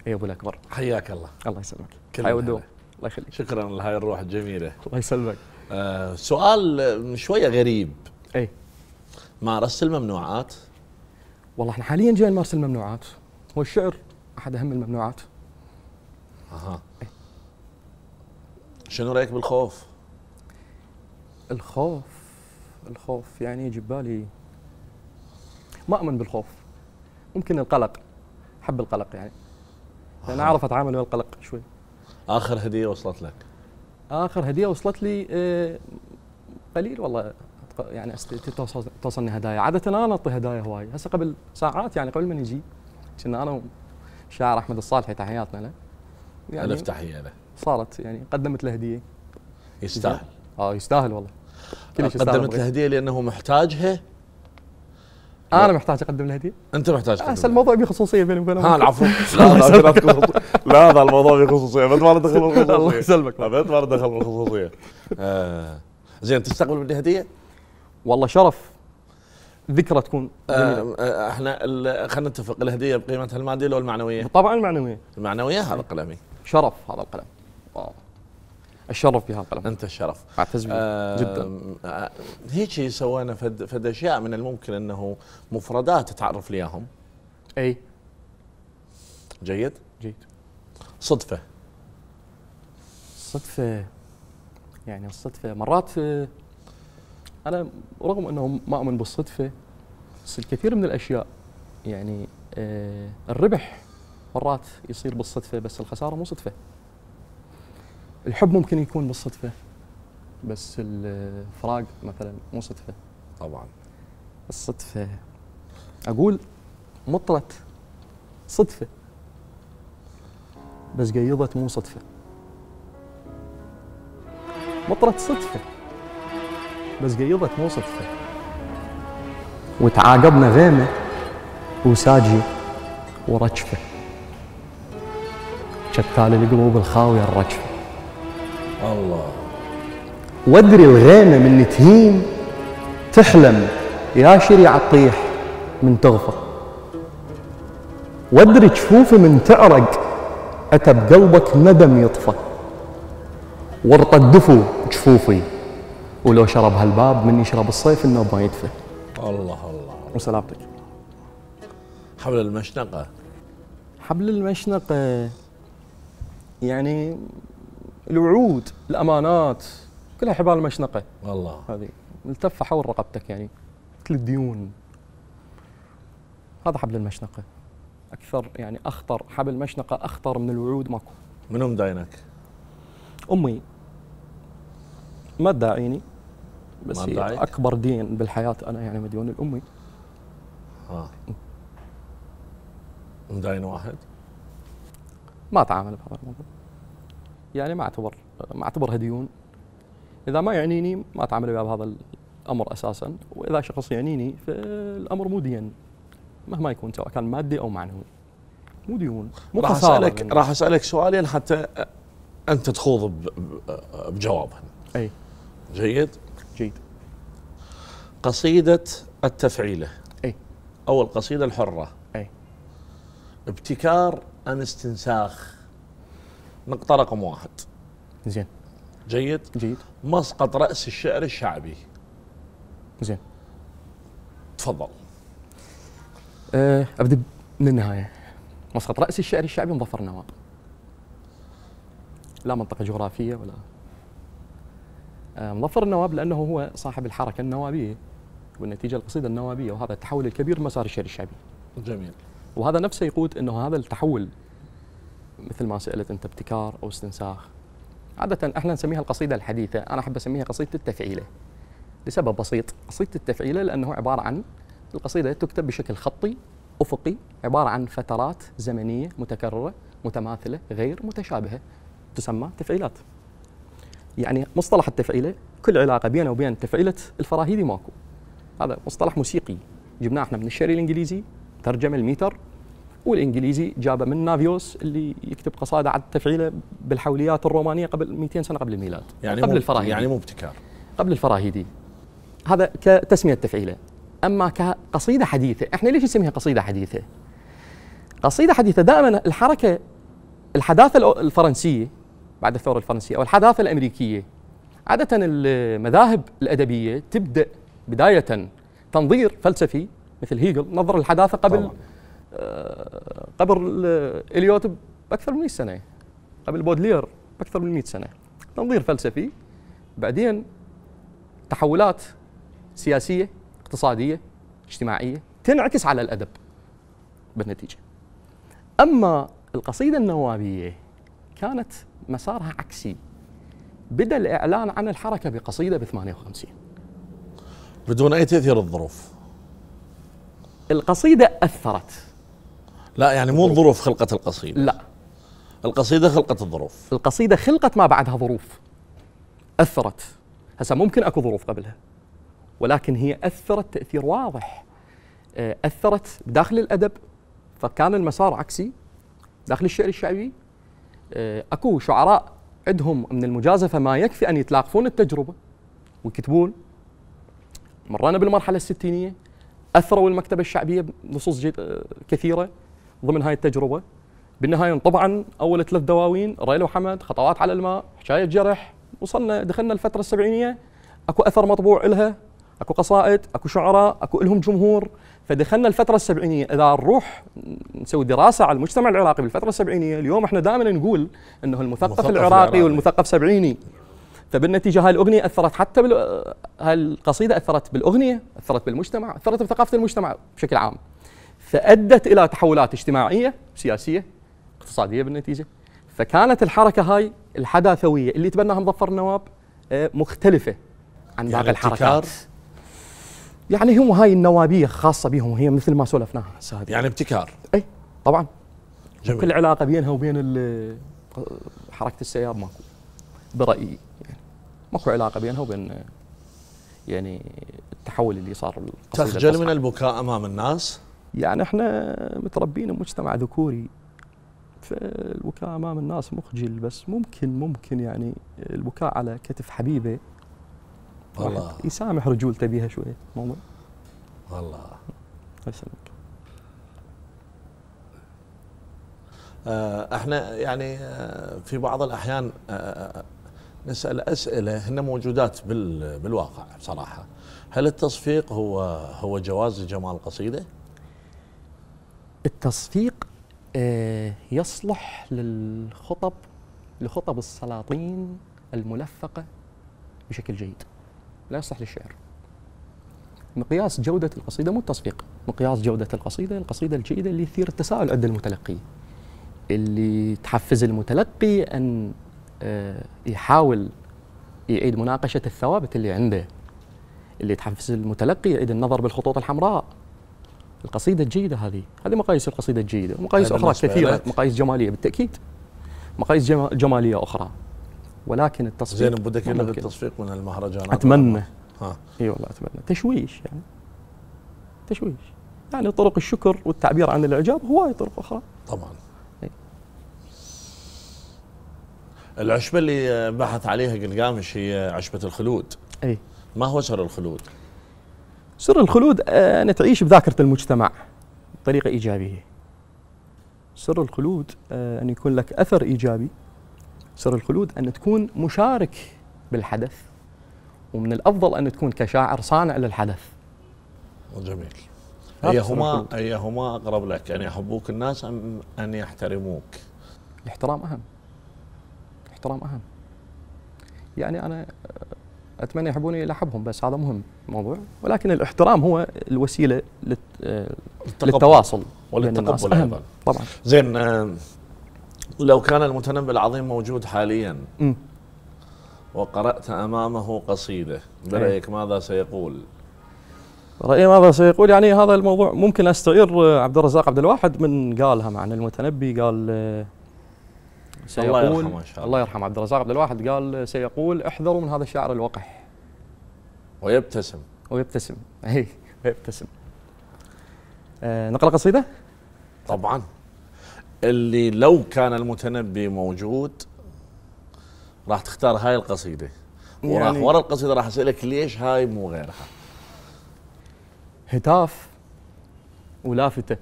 أي أبو الأكبر. حياك الله. الله يسلمك. كل. والدوام الله يخليك. شكرا لهاي الروح الجميله الله يسلمك. آه سؤال آه، شوية غريب. أي. مارست الممنوعات؟ والله إحنا حاليا جاي نمارس الممنوعات. هو الشعر أحد أهم الممنوعات. أها. شنو رأيك بالخوف؟ الخوف الخوف يعني يجي ببالي ما أؤمن بالخوف. ممكن القلق أحب القلق يعني. لأن أعرف أتعامل مع القلق شوي. آخر هدية وصلت لك؟ آخر هدية وصلت لي آه، قليل والله. يعني توصلني هدايا. عادة أنا أعطي هدايا هواي. هسه قبل ساعات يعني قبل ما نجي كنا أنا والشاعر أحمد الصالحي تحياتنا له. يعني ألف تحية له. صارت يعني قدمت له هدية. يستاهل. آه يستاهل والله. كلش يستاهل قدمت. له هديه لأنه محتاجها. أنا محتاج أقدم له هدية. أنت محتاج هسه الموضوع بخصوصيه بيني وبينه. ها العفو. لا لا لا هذا الموضوع بخصوصيه بس ما له دخل الله بالخصوصية. يسلمك. بس ما له دخل بالخصوصية. آه، زين تستقبل مني هدية؟ والله شرف. ذكرى تكون آه، آه، إحنا خلينا نتفق. الهدية بقيمتها المادية لو المعنوية؟ طبعا المعنوية. المعنوية؟ هذا قلمي شرف هذا القلم. آه. الشرف بهذا القلم أنت الشرف. اعتز آه، جدا. آه، هيك سوينا فد, فد اشياء من الممكن إنه مفردات تعرف لي إياهم. أي. جيد؟ جيد. صدفة. الصدفة يعني الصدفة. مرات أنا رغم أنه ما أؤمن بالصدفة بس الكثير من الأشياء يعني آه، الربح مرات يصير بالصدفة بس الخسارة مو صدفة. الحب ممكن يكون بالصدفة. بس الفراق مثلا مو صدفة. طبعا. الصدفة أقول مطرت. صدفة. بس قيضت مو صدفة. مطرت صدفة. بس قيضت مو صدفة. وتعاقبنا غيمة وساجي ورجفة. شتال القلوب الخاوية الرجفة. الله. وادري الغيمة من تهين تحلم يا شريعه تطيح من تغفر. وادري جفوفي من تعرق اتى بقلبك ندم يطفى وارطدفوا جفوفي ولو شرب هالباب من يشرب الصيف النوب ما يدفى الله الله. وسلامتك. حبل المشنقة. حبل المشنقة يعني الوعود الأمانات كلها حبال المشنقة الله هذه ملتفة حول رقبتك يعني. مثل الديون. هذا حبل المشنقة. أكثر يعني أخطر حبل مشنقة أخطر من الوعود ماكو. منو مداينك؟ أمي. ما تداعيني. بس هي؟ أكبر دين بالحياة أنا يعني مديون لأمي ها مداين واحد؟ ما اتعامل بهذا الموضوع. يعني ما اعتبر ما اعتبرها ديون. إذا ما يعنيني ما أتعامل وياه بهذا الأمر أساسا. وإذا شخص يعنيني فالأمر مو دين مهما يكون سواء كان مادي أو معنوي. مو ديون مو راح اسالك يعني. راح أسألك سؤالين حتى أنت تخوض ب- ب- بجوابهن أي. جيد؟ جيد. قصيدة التفعيلة. أي. أو القصيدة الحرة. أي. ابتكار أم استنساخ. نقطة رقم واحد. زين. جيد؟ جيد. مسقط رأس الشعر الشعبي. زين. تفضل. أه أبدأ من النهاية. مسقط رأس الشعر الشعبي مظفر النواب. لا منطقة جغرافية ولا أه مظفر النواب لأنه هو صاحب الحركة النوابية والنتيجة القصيدة النوابية وهذا التحول الكبير مسار الشعر الشعبي. جميل. وهذا نفسه يقود إنه هذا التحول مثل ما سألت أنت ابتكار أو استنساخ. عادة إحنا نسميها القصيدة الحديثة. أنا أحب أسميها قصيدة التفعيلة. لسبب بسيط. قصيدة التفعيلة لأنه عبارة عن القصيدة تكتب بشكل خطي أفقي عبارة عن فترات زمنية متكررة متماثلة غير متشابهة. تسمى تفعيلات. يعني مصطلح التفعيلة كل علاقة بينه وبين تفعيلة الفراهيدي ماكو. هذا مصطلح موسيقي. جبناه إحنا من الشعر الإنجليزي ترجم الميتر والإنجليزي جابه من نافيوس اللي يكتب قصائد على التفعيله بالحوليات الرومانية قبل 200 سنة قبل الميلاد يعني قبل الفراهيدي. يعني مو ابتكار. قبل الفراهيدي. هذا كتسمية تفعيله. أما كقصيدة حديثة إحنا ليش نسميها قصيدة حديثة؟ قصيدة حديثة دائما الحركة الحداثة الفرنسية بعد الثورة الفرنسية أو الحداثة الأمريكية عادة المذاهب الأدبية تبدأ بداية تنظير فلسفي مثل هيجل نظر الحداثة قبل طبعاً. آه، قبل ال- إليوت بأكثر من 100 سنة قبل بودلير بأكثر من 100 سنة. تنظير فلسفي بعدين تحولات سياسية اقتصادية اجتماعية تنعكس على الأدب بالنتيجة. أما القصيدة النوابية كانت مسارها عكسي. بدأ الإعلان عن الحركة بقصيدة ب 58 بدون أي تأثير الظروف. القصيدة أثرت. لا يعني مو الظروف. خلقت القصيدة. لا. القصيدة خلقت الظروف. القصيدة خلقت ما بعدها ظروف. أثرت. هسا ممكن أكو ظروف قبلها ولكن هي أثرت تأثير واضح. آه، أثرت بداخل الأدب فكان المسار عكسي داخل الشعر الشعبي. آه، أكو شعراء عندهم من المجازفة ما يكفي أن يتلاقفون التجربة ويكتبون. مرينا بالمرحلة الستينية أثروا المكتبة الشعبية بنصوص آه، كثيرة. ضمن هاي التجربة. بالنهاية طبعا أول ثلاث دواوين ريل وحمد خطوات على الماء حكايه جرح وصلنا دخلنا الفترة السبعينية. أكو أثر مطبوع لها أكو قصائد أكو شعراء أكو لهم جمهور. فدخلنا الفترة السبعينية. إذا نروح نسوي دراسة على المجتمع العراقي بالفترة السبعينية اليوم إحنا دائما نقول إنه المثقف المثقف العراقي العراقي. والمثقف سبعيني. فبالنتيجة هاي الأغنية أثرت حتى بال... هاي القصيدة أثرت بالأغنية أثرت بالمجتمع أثرت بثقافة المجتمع بشكل عام. فأدت إلى تحولات اجتماعية سياسية اقتصادية بالنتيجة. فكانت الحركة هاي الحداثوية اللي تبناها مظفر النواب آه، مختلفة عن يعني باقي الحركات. ابتكار؟ يعني هم هاي النوابية خاصة بهم هي مثل ما سولفناها يعني ابتكار؟ إي طبعا. جميل. كل علاقة بينها وبين ال- حركة السيار ماكو برأيي يعني. ماكو علاقة بينها وبين يعني التحول اللي صار تخجل من البكاء أمام الناس؟ يعني إحنا متربين بمجتمع ذكوري فالبكاء أمام الناس مخجل بس ممكن ممكن يعني البكاء على كتف حبيبه والله. يسامح رجولته بيها شوية موضوع والله. يسلمك. آه، إحنا يعني آه، في بعض الأحيان آه، نسأل أسئلة هن موجودات بال- بالواقع بصراحة. هل التصفيق هو هو جواز لجمال القصيده؟ التصفيق آه، يصلح للخطب لخطب السلاطين الملفقة بشكل جيد. لا يصلح للشعر. مقياس جودة القصيدة مو التصفيق. مقياس جودة القصيدة القصيدة الجيدة اللي يثير التساؤل عند المتلقي. اللي تحفز المتلقي أن آه، يحاول يعيد مناقشة الثوابت اللي عنده. اللي تحفز المتلقي يعيد النظر بالخطوط الحمراء. القصيدة الجيدة هذه. هذه مقاييس القصيدة الجيدة. مقاييس كثيرة. لك؟ مقاييس جمالية بالتأكيد. مقاييس جما- جمالية أخرى. ولكن التصفيق زين بدك يلغي. التصفيق من المهرجانات. أتمنى. ها إي والله أتمنى. تشويش يعني. تشويش. يعني طرق الشكر والتعبير عن الإعجاب هواي طرق أخرى. طبعا. العشبة اللي بحث عليها قلقامش هي عشبة الخلود. إي. ما هو سر الخلود؟ سر الخلود آه، ان تعيش بذاكرة المجتمع بطريقة إيجابية. سر الخلود آه، أن يكون لك أثر إيجابي. سر الخلود أن تكون مشارك بالحدث. ومن الأفضل أن تكون كشاعر صانع للحدث. جميل. الخلود. أيهما أقرب لك؟ ان يحبوك الناس أم أن يحترموك؟ الاحترام أهم. الاحترام أهم. يعني أنا أتمنى يحبوني إلى احبهم بس هذا مهم الموضوع ولكن الاحترام هو الوسيلة للت... للتواصل. وللتقبل. أيضا طبعا زين آه، لو كان المتنبي العظيم موجود حاليا مم. وقرأت أمامه قصيدة برأيك ماذا سيقول؟ رايي ماذا سيقول يعني هذا الموضوع ممكن استعير آه، عبد الرزاق عبد الواحد من قالها مع المتنبي قال آه، سيقول الله يرحمه إن شاء الله. الله يرحم عبد الرزاق عبد الواحد قال سيقول احذروا من هذا الشاعر الوقح. ويبتسم. ويبتسم. اي ويبتسم. آه نقرأ قصيدة؟ طبعا. اللي لو كان المتنبي موجود راح تختار هاي القصيدة. وراح يعني- ورا القصيدة راح أسألك ليش هاي مو غيرها. هتاف ولافتة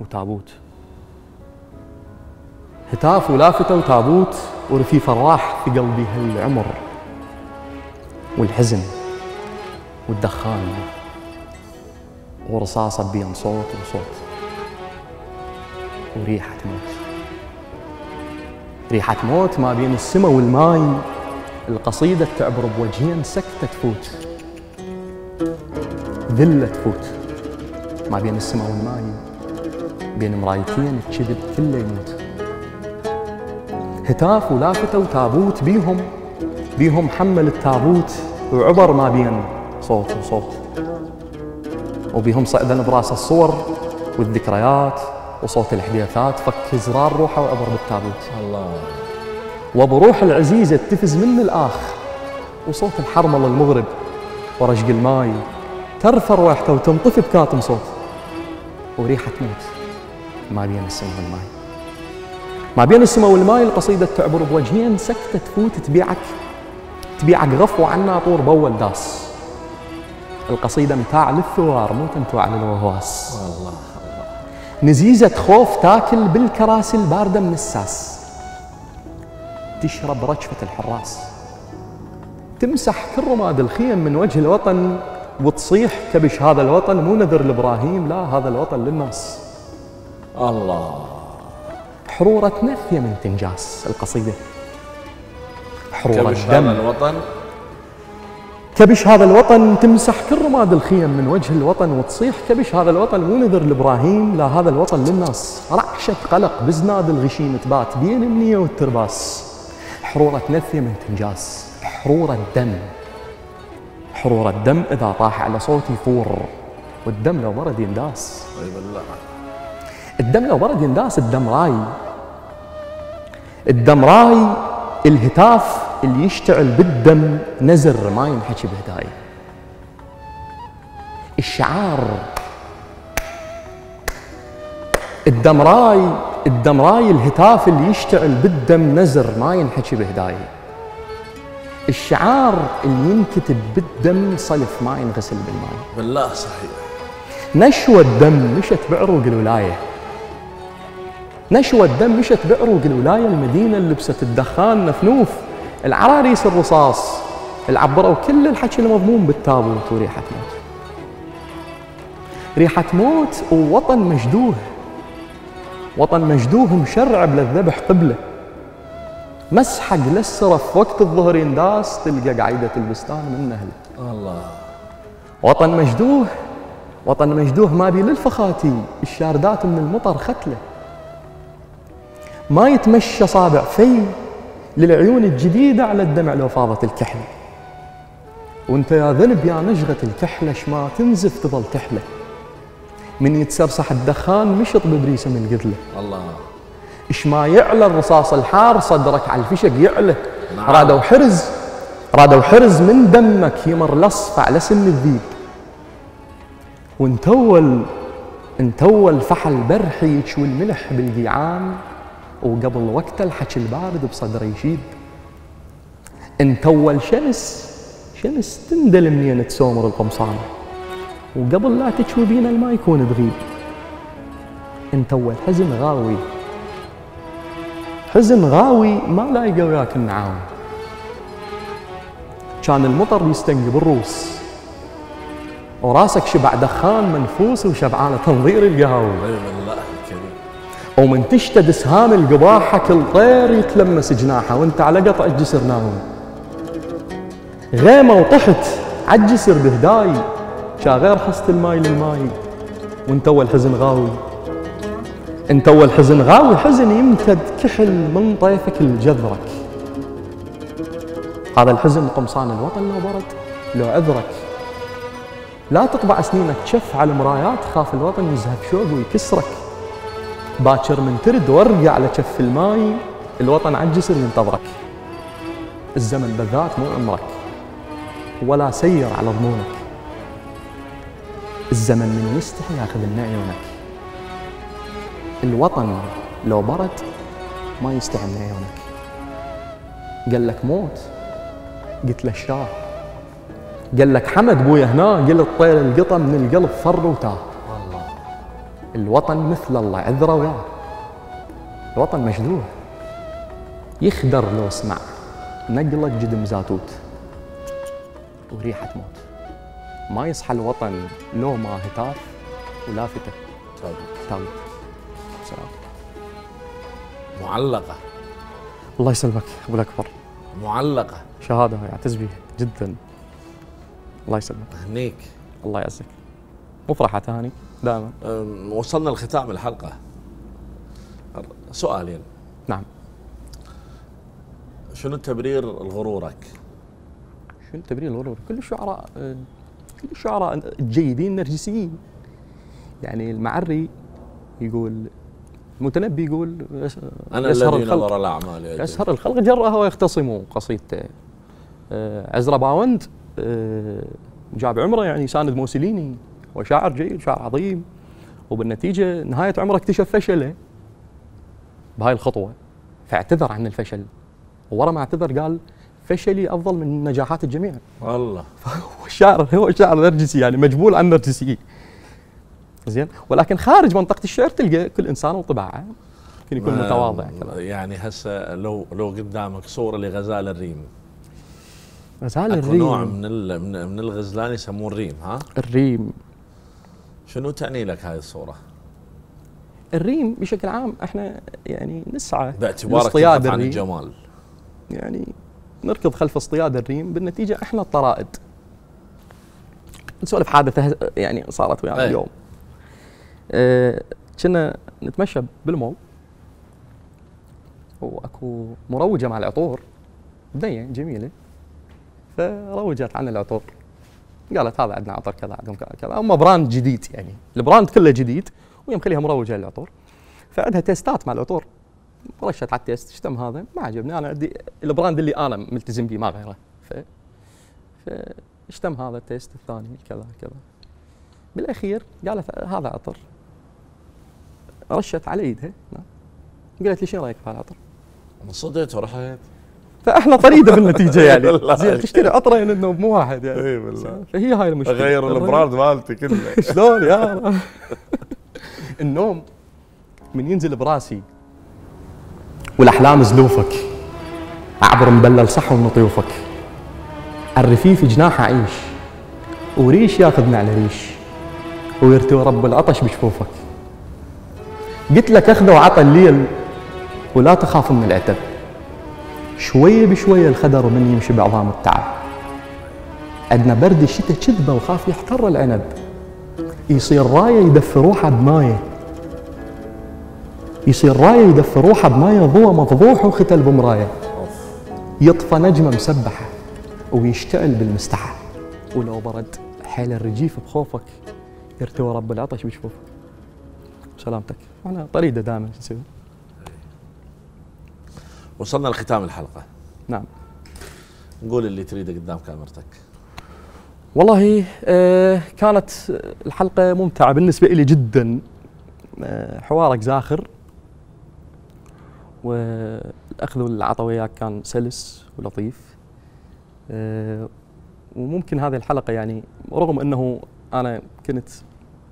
وتابوت. هتاف ولافتة وتابوت ورفيف الراح في قلبي هالعمر والحزن والدخان ورصاصة بين صوت وصوت وريحة موت. ريحة موت ما بين السما والماي القصيدة تعبر بوجهين سكتة تفوت ذلة تفوت. ما بين السماء والماي بين مرايتين الكذب كله يموت. هتاف ولافتة وتابوت بيهم. بيهم حمل التابوت وعبر ما بين صوت وصوت. وبيهم صعدا برأس الصور والذكريات وصوت الحديثات فك زرار روحه وعبر بالتابوت. الله. وبروح العزيزة تفز من الآخ وصوت الحرمل المغرب ورشق الماي ترفع رويحته وتنطفي بكاتم صوت. وريحة موت ما بين السماء والماي ما بين السماء والماي القصيدة تعبر بوجهين سكتة تفوت تبيعك تبيعك غفو عن ناطور بول داس القصيدة متاع للثوار مو تنتوع للوهواس. الله نزيزة خوف تاكل بالكراسي الباردة من الساس. تشرب رجفة الحراس. تمسح كل رماد الخيم من وجه الوطن وتصيح كبش هذا الوطن مو نذر لإبراهيم لا هذا الوطن للناس. الله. حرورة نفية من تنجاس القصيدة. حرورة كبش هذا الوطن؟ كبش هذا الوطن تمسح كل رماد الخيم من وجه الوطن وتصيح. كبش هذا الوطن مو نذر لإبراهيم لا هذا الوطن للناس. رعشة قلق بزناد الغشيم تبات بين النية والترباس. حرورة نثية من تنجاس. حرورة دم حرورة دم إذا طاح على صوتي يفور. والدم لو برد ينداس. بالله الدم لو برد ينداس الدم راي. الدم راي الهتاف اللي يشتعل بالدم نزر ما ينحكي بهدايه الشعار. الدمراي الدمراي الهتاف اللي يشتعل بالدم نزر ما ينحكي بهدايه الشعار اللي ينكتب بالدم صلف ما ينغسل بالماء. بالله صحيح. نشوى الدم مشت بعروق الولاية. نشوى الدم مشت بعروق الولايه المدينة اللي لبست الدخان نفنوف. العراريس الرصاص العبروا كل الحكي المضمون بالتابوت وريحة موت. ريحة موت ووطن مجدوه. وطن مجدوه مشرعب للذبح قبله. مسحق للسرف وقت الظهر ينداس تلقى قعيدة البستان من نهله. الله. وطن مجدوه وطن مجدوه ما بي للفخاتي الشاردات من المطر ختله. ما يتمشى صابع في للعيون الجديدة على الدمع لو فاضت الكحلة. وانت يا ذنب يا نجغة الكحلة شما تنزف تظل تحلى من يتسرسح الدخان مشط ببريسة من القذلة الله. إيش ما يعلى الرصاص الحار صدرك على الفشق يعلى. نعم. رادوا حرز رادوا حرز من دمك يمر لصف على سن الذيب. وانتول انتول فحل برحي يشوي الملح بالقيعان. وقبل وقت الحكي البارد بصدره يشيب انتول شمس شمس تندل منين تسومر القمصان. وقبل لا تشوي بينا الماء يكون بغيب انتول حزن غاوي. حزن غاوي ما لاقى وياك النعاوي كان المطر يستنقب الروس وراسك شبع دخان منفوس وشبعانه تنظير الكريم ومن تشتد سهام القباحة كل طير يتلمس جناحه وانت على قطع الجسر ناوي غيمة وطحت عالجسر بهداي شا غير حصة الماي للماي وانت أول حزن غاوي. انت أول حزن غاوي حزن يمتد كحل من طيفك لجذرك هذا الحزن قمصان الوطن لو برد لو عذرك. لا تطبع سنينك شف على المرايات خاف الوطن يزهب شوق ويكسرك. باكر من ترد ورقة على كف الماي. الوطن على الجسر ينتظرك. الزمن بالذات مو عمرك ولا سير على ضمونك. الزمن من يستحي ياخذ من عيونك الوطن لو برد ما يستحي من عيونك قال لك موت قلت له الشاه قال لك حمد بويا هنا قلت طير القطة من القلب فر وتاه. الوطن مثل الله عذره وياه الوطن مشدوه يخدر لو اسمع نقلة جدم زاتوت وريحة موت. ما يصحى الوطن لو ما هتاف ولافتة طيب. تاوت. سلام. معلقة. الله يسلمك أبو الأكبر. معلقة. شهادة يعتز بيها جدا. الله يسلمك. هنيك الله يعزك. مفرحة تهاني؟ دائما أم، وصلنا لختام الحلقة. سؤالين نعم. شنو تبرير لغرورك؟ شنو تبرير الغرور كل الشعراء كل الشعراء الجيدين نرجسيين يعني المعري يقول المتنبي يقول أنا الذي الخلق نظر الأعمال يا يسهر الخلق جرأها ويختصموا قصيدته. عزرا باوند آه، جاب عمره يعني ساند موسوليني. هو شاعر جيد شاعر عظيم. وبالنتيجة نهاية عمره اكتشف فشله بهاي الخطوة. فاعتذر عن الفشل. ورا ما اعتذر قال فشلي أفضل من نجاحات الجميع. والله. هو الشاعر هو شاعر نرجسي يعني مجبول عن النرجسيه زين؟ ولكن خارج منطقة الشعر تلقى كل إنسان وطباعه يمكن يكون متواضع يعني هسه لو لو قدامك صورة لغزال الريم. غزال نوع الريم. من ال- من من الغزلان يسموه الريم ها؟ الريم. شنو تعني لك هذه الصورة؟ الريم بشكل عام إحنا يعني نسعى باعتبارك عن. الجمال. يعني نركض خلف اصطياد الريم بالنتيجة إحنا الطرائد. نسولف حادثة يعني صارت ويانا أي. اليوم. آه، كنا نتمشى بالمول. وأكو مروجة مع العطور. بنيه جميلة. فروجت عن العطور. قالت هذا عندنا عطر كذا عندهم كذا كذا. هم brand جديد يعني. ال brand كله جديد وهي مخليها مروجه للعطور فعندها تيستات مع العطور. رشت على ال test اشتم هذا؟ ما عجبني. أنا عندي ال brand اللي أنا ملتزم به ما غيره. ف فاشتم هذا؟ ال test الثاني كذا كذا. بالأخير قالت هذا عطر. رشت على إيدها. قالت لي شو رأيك في العطر؟ انصديت ورحت. فاحلى طريده بالنتيجه يعني. زين تشتري عطرين إنه مو واحد يعني. إي بالله. فهي هاي المشكلة. أغير البراند مالتي كله. شلون يا؟ النوم من ينزل براسي والأحلام زلوفك. أعبر مبلل صح ونطيوفك الرفيف جناح أعيش. وريش ياخذنا على ريش ويرتوي رب العطش بشفوفك. قلت لك اخذ وعطى الليل ولا تخاف من العتب. شوية بشوية الخدر من يمشي بعظام التعب. عندنا برد الشتاء كذبة وخاف يحتر العنب. يصير راية يدفي روحه بماية. يصير راية يدفي روحه بماية ضوء مفضوح وختل بمراية. يطفى نجمة مسبحة ويشتعل بالمستحة. ولو برد حيل الرجيف بخوفك يرتوي رب العطش بشفوفك. سلامتك. أنا طريدة دائما نسوي؟ وصلنا لختام الحلقة. نعم. نقول اللي تريده قدام كاميرتك. والله آه كانت الحلقة ممتعة بالنسبة لي جدا. آه حوارك زاخر والأخذ والعطاء وياك كان سلس ولطيف. آه وممكن هذه الحلقة يعني رغم أنه أنا كنت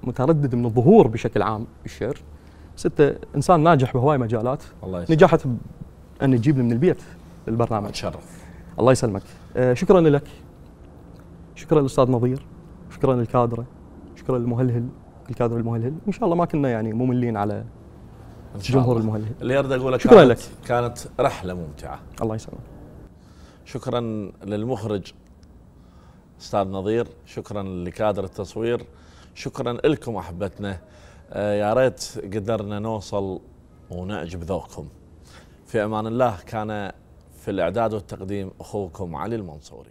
متردد من الظهور بشكل عام بالشعر بس أنت إنسان ناجح بهواي مجالات. الله يسلمك. نجحت أن تجيبني من البيت للبرنامج. تشرف الله يسلمك. آه شكرا لك. شكرا للأستاذ نظير. شكرا للكادره شكرا للمهلهل. الكادر المهلهل. إن شاء الله ما كنا يعني مملين على إن جمهور المهلهل. اللي اريد اقوله شكراً كانت لك. كانت رحلة ممتعة. الله يسلمك. شكرا للمخرج أستاذ نظير. شكرا لكادر التصوير. شكرا لكم أحبتنا. آه، يا ريت قدرنا نوصل ونعجب ذوقكم. في أمان الله كان في الإعداد والتقديم أخوكم علي المنصوري.